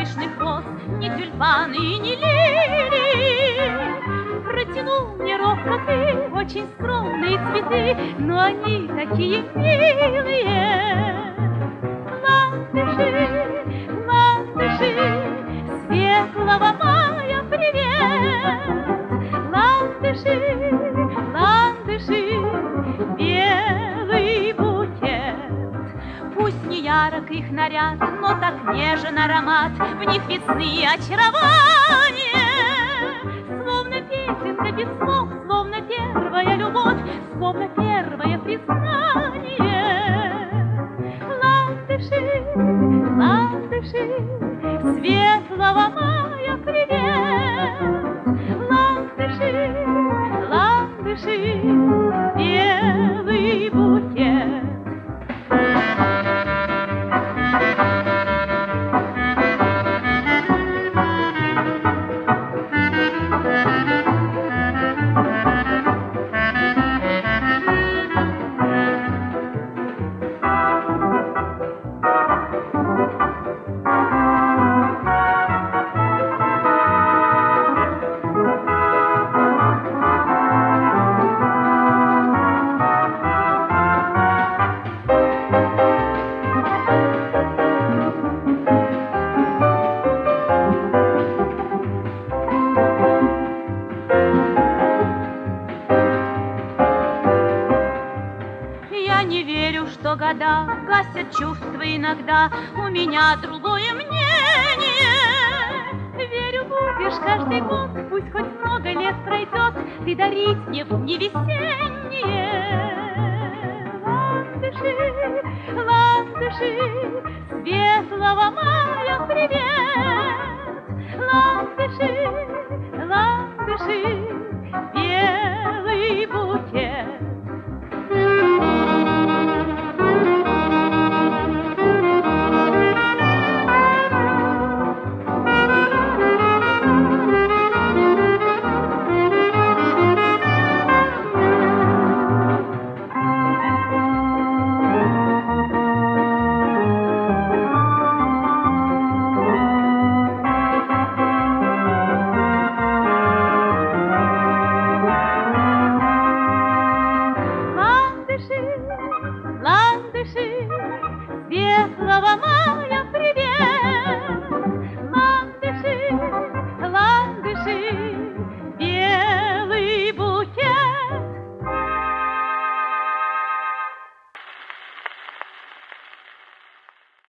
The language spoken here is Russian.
пышных роз, ни тюльпаны и ни лилии. Протянул мне робко очень скромные цветы, но они такие милые. Ландыши, ландыши, светлого мая привет. Ландыши, ландыши, ярок их наряд, но так нежен аромат, В них весны очарования. Словно песенка без слов, словно первая любовь, Словно первое признание. Ландыши, ландыши, светлого мая не верю, что года гасят чувства иногда. У меня другое мнение. Верю, будешь каждый год, пусть хоть много лет пройдет, ты дарить мне в дни весенние. Ландыши, ландыши, светлого мая привет. Ландыши, ландыши, белый букет. Ландыши, светлого